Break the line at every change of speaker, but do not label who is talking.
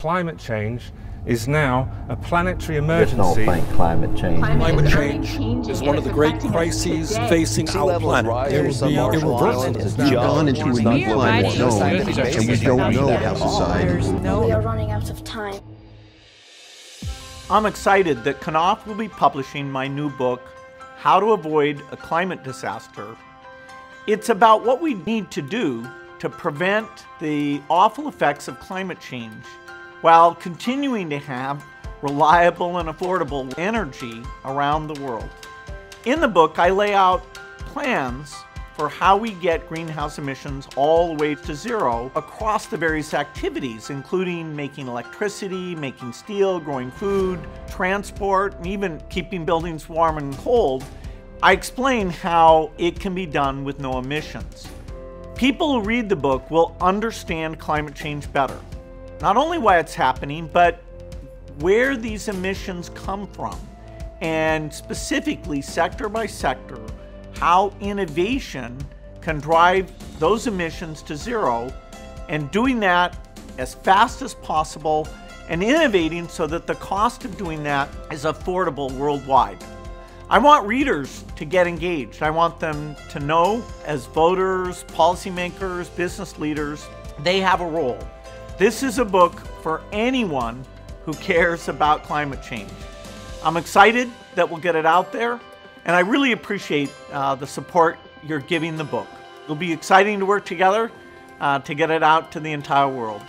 Climate change is now a planetary
Just don't
emergency.
think climate change.
Climate
Climate
change
change
is
is
one
one
of
of
the
the
great
great
crises
crises
facing
facing
our
our
planet.
planet.
There will be irreversible.
has gone into a new climate zone, and we don't know how society
We are running out of time.
I'm excited that Knopf will be publishing my new book, How to Avoid a Climate Disaster. It's about what we need to do to prevent the awful effects of climate change while continuing to have reliable and affordable energy around the world. In the book, I lay out plans for how we get greenhouse emissions all the way to zero across the various activities, including making electricity, making steel, growing food, transport, and even keeping buildings warm and cold. I explain how it can be done with no emissions. People who read the book will understand climate change better. Not only why it's happening, but where these emissions come from, and specifically sector by sector, how innovation can drive those emissions to zero, and doing that as fast as possible, and innovating so that the cost of doing that is affordable worldwide. I want readers to get engaged. I want them to know, as voters, policymakers, business leaders, they have a role. This is a book for anyone who cares about climate change. I'm excited that we'll get it out there, and I really appreciate uh, the support you're giving the book. It'll be exciting to work together uh, to get it out to the entire world.